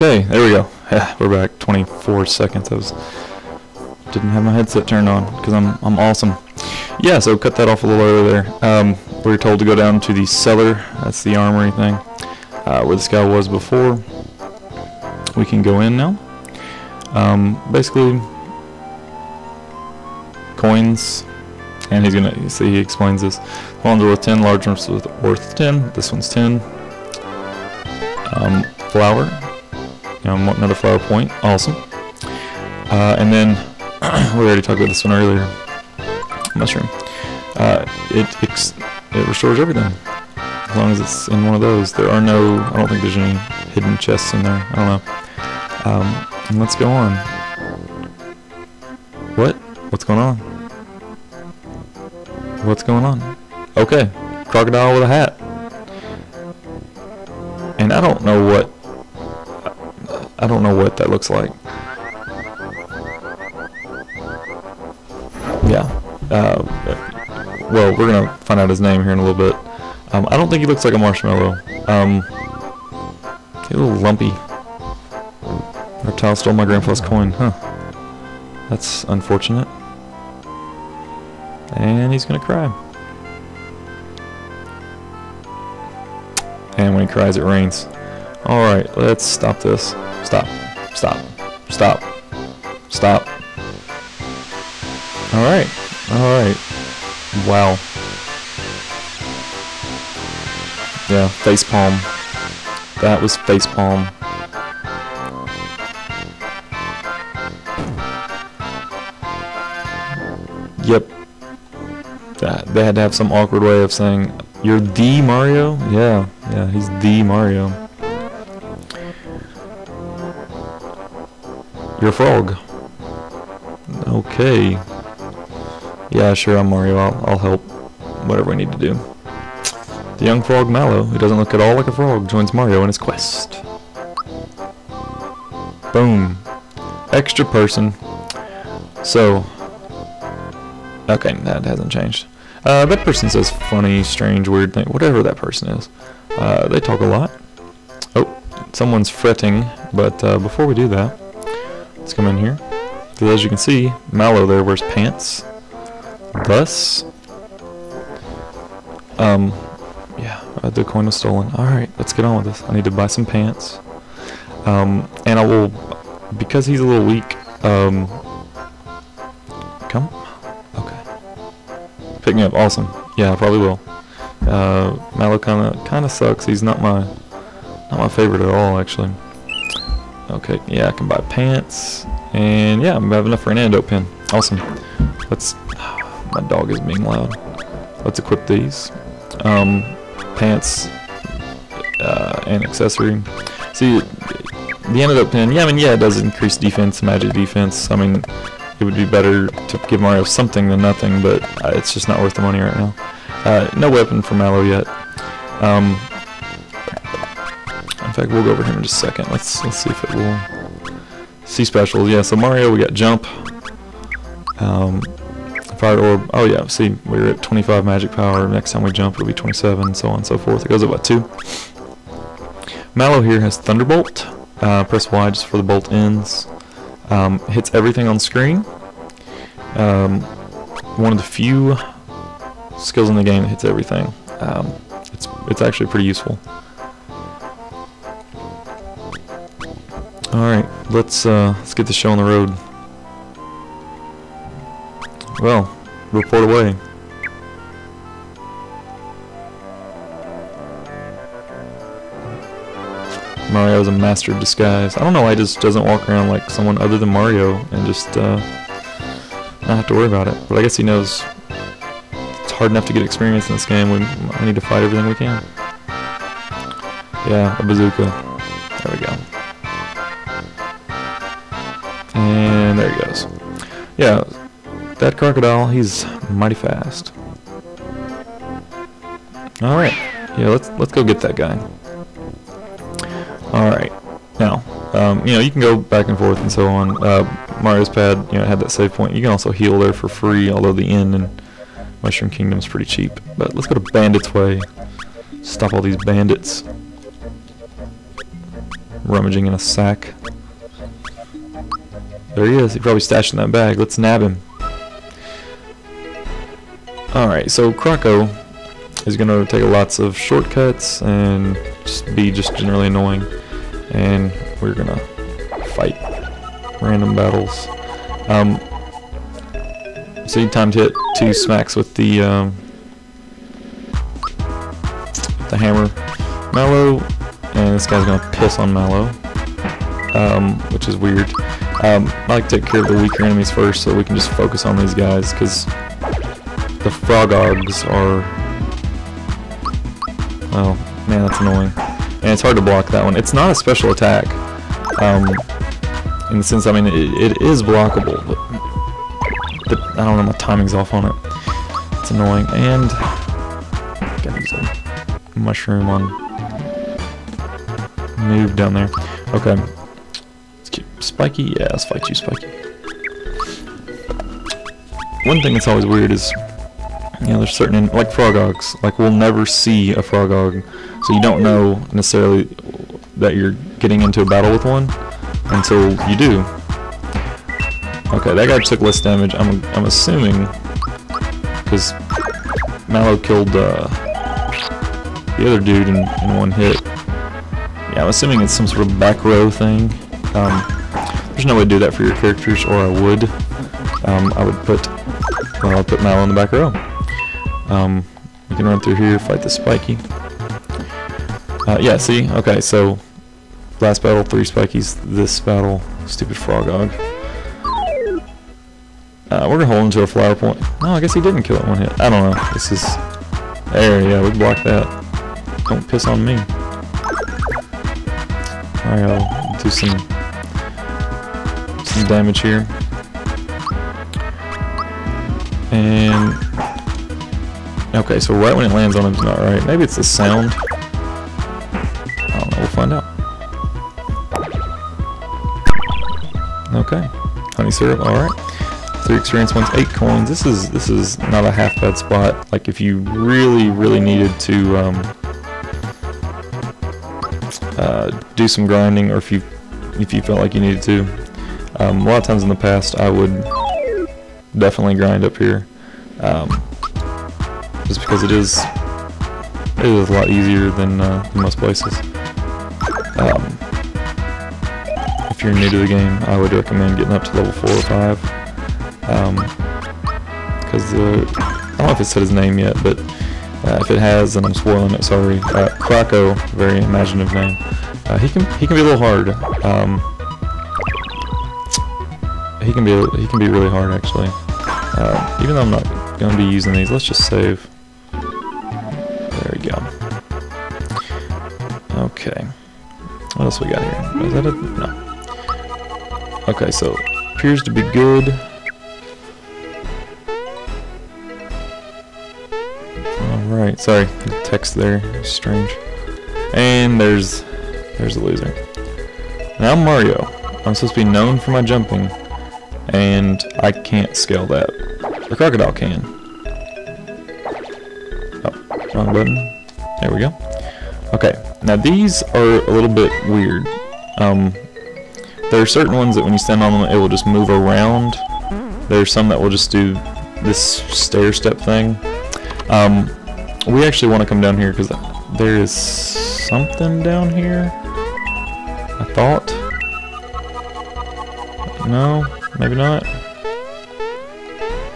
Okay, there we go. Yeah, we're back. 24 seconds. I was didn't have my headset turned on because I'm I'm awesome. Yeah, so cut that off a little earlier there. Um, we were told to go down to the cellar. That's the armory thing, uh, where this guy was before. We can go in now. Um, basically, coins, and he's gonna see he explains this. Ones worth 10, large ones worth 10. This one's 10. Um, flour um, another flower point. Awesome. Uh, and then, we already talked about this one earlier. Mushroom. Uh, it it restores everything. As long as it's in one of those. There are no, I don't think there's any hidden chests in there. I don't know. Um, and let's go on. What? What's going on? What's going on? Okay. Crocodile with a hat. And I don't know what know what that looks like. Yeah. Uh, well, we're going to find out his name here in a little bit. Um, I don't think he looks like a marshmallow. Um, a little lumpy. Reptile stole my grandpa's coin. Huh. That's unfortunate. And he's going to cry. And when he cries, it rains. Alright, let's stop this. Stop. Stop. Stop. Stop. Alright. Alright. Wow. Yeah, face palm. That was face palm. Yep. That, they had to have some awkward way of saying, you're the Mario? Yeah, yeah, he's the Mario. You're a frog. Okay. Yeah, sure, I'm Mario. I'll, I'll help. Whatever we need to do. The young frog Mallow, who doesn't look at all like a frog, joins Mario in his quest. Boom. Extra person. So. Okay, that hasn't changed. Uh, that person says funny, strange, weird thing. Whatever that person is. Uh, they talk a lot. Someone's fretting, but uh, before we do that, Let's come in here. So as you can see, Mallow there wears pants. Thus, um, yeah, uh, the coin was stolen. Alright, let's get on with this. I need to buy some pants. Um, and I will, because he's a little weak, um, come, okay. Pick me up, awesome. Yeah, I probably will. Uh, Mallow kinda, kinda sucks. He's not my, not my favorite at all, actually. Okay, yeah, I can buy pants. And yeah, I'm have enough for an antidote pin. Awesome. Let's... My dog is being loud. Let's equip these. Um, pants uh, and accessory. See, the antidote pin, yeah, I mean, yeah, it does increase defense, magic defense. I mean, it would be better to give Mario something than nothing, but uh, it's just not worth the money right now. Uh, no weapon for Mallow yet. Um, fact, we'll go over here in just a second. Let's let's see if it will. See specials. Yeah, so Mario, we got jump. Um, fire orb. Oh yeah, see, we're at 25 magic power. Next time we jump, it'll be 27, so on and so forth. It goes up by two. Mallow here has Thunderbolt. Uh, press Y just for the bolt ends. Um, hits everything on screen. Um, one of the few skills in the game that hits everything. Um, it's it's actually pretty useful. Alright, let's uh, let's get the show on the road. Well, report away. Mario's a master of disguise. I don't know why he just doesn't walk around like someone other than Mario and just uh, not have to worry about it. But I guess he knows it's hard enough to get experience in this game. We, we need to fight everything we can. Yeah, a bazooka. There we go. There he goes. Yeah, that crocodile, he's mighty fast. Alright. Yeah, let's let's go get that guy. Alright. Now, um, you know, you can go back and forth and so on. Uh, Mario's pad, you know, had that save point. You can also heal there for free, although the inn in Mushroom Kingdom is pretty cheap. But let's go to Bandit's Way. Stop all these bandits. rummaging in a sack. There he is. He probably stashed in that bag. Let's nab him. Alright, so Croco is going to take lots of shortcuts and just be just generally annoying. And we're going to fight random battles. Um, so you time to hit two smacks with the um, the hammer. Mallow, and this guy's going to piss on Mallow, um, which is weird. Um, I like to take care of the weaker enemies first so we can just focus on these guys, because the Frogogs are... Oh, man, that's annoying. And it's hard to block that one. It's not a special attack. Um, in the sense, I mean, it, it is blockable, but, I don't know, my timing's off on it. It's annoying. And... Gotta use a mushroom on... Move down there. Okay. Spiky? Yeah, let's fight you, Spiky. One thing that's always weird is you know, there's certain, like Frogogs, like we'll never see a Frogog, so you don't know necessarily that you're getting into a battle with one until you do. Okay, that guy took less damage, I'm, I'm assuming, because Mallow killed uh, the other dude in, in one hit. Yeah, I'm assuming it's some sort of back row thing. Um, there's no way to do that for your characters, or I would. Um, I would put, well, I'll put Mallow in the back row. Um, you can run through here, fight the spiky. Uh, yeah, see? Okay, so last battle, three spikies. This battle, stupid frogog. Uh, we're gonna hold him to a flower point. No, I guess he didn't kill it one hit. I don't know. This is... There, yeah, we blocked that. Don't piss on me. Alright, I'll do some... some damage here. And Okay, so right when it lands on him is not right. Maybe it's the sound. I don't know, we'll find out. Okay. Honey syrup, alright. Three experience points, eight coins. This is this is not a half bad spot. Like if you really, really needed to um, uh, do some grinding or if you if you felt like you needed to. Um, a lot of times in the past I would definitely grind up here. Um, just because it is it is a lot easier than, uh, than most places. Um, if you're new to the game, I would recommend getting up to level 4 or 5. Because um, I don't know if it said his name yet, but uh, if it has, then I'm spoiling it, sorry. Uh, Croco, very imaginative name. Uh, he can he can be a little hard. Um, he can be he can be really hard actually. Uh, even though I'm not going to be using these, let's just save. There we go. Okay. What else we got here? Is that a... No. Okay, so appears to be good. Alright, sorry, the text there is strange. And there's there's a loser. Now Mario. I'm supposed to be known for my jumping, and I can't scale that. The crocodile can. Oh, wrong button. There we go. Okay, now these are a little bit weird. Um, there are certain ones that when you stand on them, it will just move around. There are some that will just do this stair step thing. Um, we actually want to come down here because there is something down here. I thought. No, maybe not.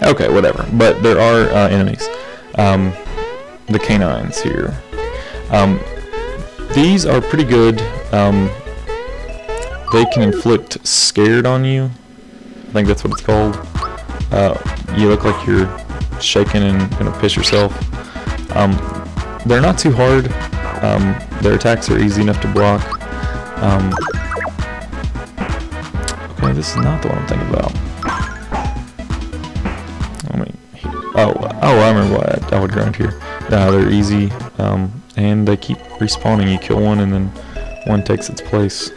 Okay, whatever. But there are uh, enemies. Um, the K-9s here. Um, these are pretty good. Um, they can inflict scared on you. I think that's what it's called. Uh, you look like you're shaking and gonna piss yourself. Um, they're not too hard. Um, their attacks are easy enough to block. Um, this is not the one I'm thinking about. I mean, oh, oh, I remember why I, I would grind here. Uh, they're easy, um, and they keep respawning. You kill one, and then one takes its place.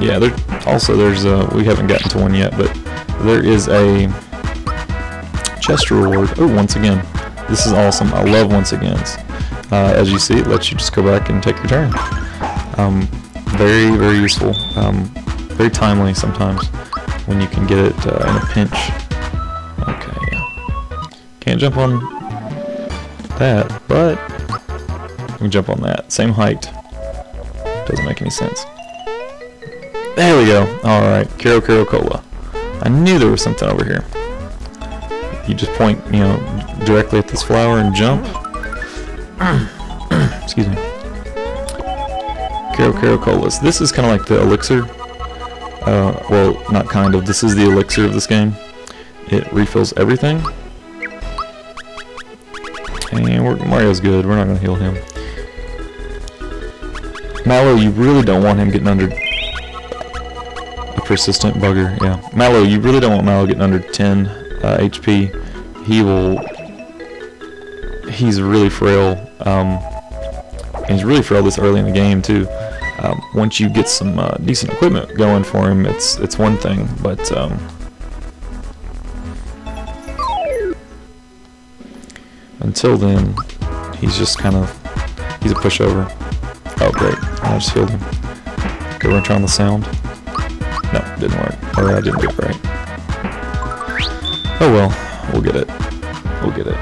Yeah, there. Also, there's uh, we haven't gotten to one yet, but there is a chest reward. Oh, once again. This is awesome. I love once agains. Uh, as you see, it lets you just go back and take your turn. Um, very, very useful. Um, very timely sometimes when you can get it uh, in a pinch. Okay, yeah. Can't jump on that, but we can jump on that. Same height. Doesn't make any sense. There we go. Alright, Kero Kero Cola. I knew there was something over here. You just point, you know, directly at this flower and jump. Excuse me. Kero Kero Colas. This is kind of like the elixir. Uh, well, not kind of. This is the elixir of this game. It refills everything. And Mario's good. We're not going to heal him. Mallow, you really don't want him getting under a persistent bugger. Yeah, Mallow, you really don't want Mallow getting under 10 uh, HP. He will. He's really frail. Um, he's really frail this early in the game too. Um, once you get some uh, decent equipment going for him, it's it's one thing, but um, until then, he's just kind of he's a pushover. Oh great, I just healed him. Go run try on the sound. No, didn't work. Or I didn't get it right. Oh well, we'll get it. We'll get it.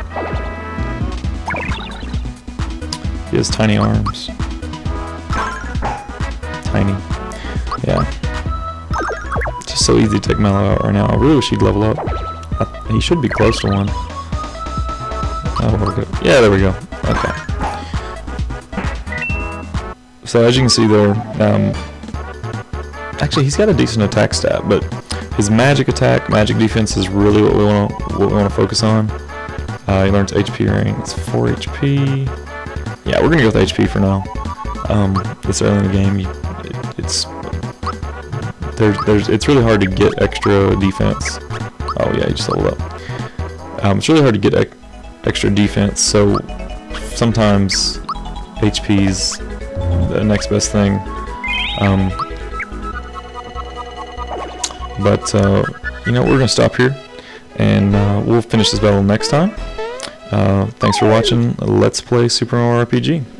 He has tiny arms. Tiny. Yeah. It's just so easy to take Mallow out right now. I really wish he'd level up. I, he should be close to one. Oh, yeah, there we go. Okay. So as you can see there, um, actually he's got a decent attack stat, but his magic attack, magic defense is really what we want to what we want to focus on. Uh, he learns HP ring. It's 4 HP. Yeah, we're gonna go with HP for now. Um, this early in the game, you, it, it's there's there's it's really hard to get extra defense. Oh yeah, you just leveled up. Um, it's really hard to get extra defense, so sometimes HP's the next best thing. Um, but, uh, you know, we're going to stop here, and uh, we'll finish this battle next time. Uh, thanks for watching Let's Play Super Mario RPG.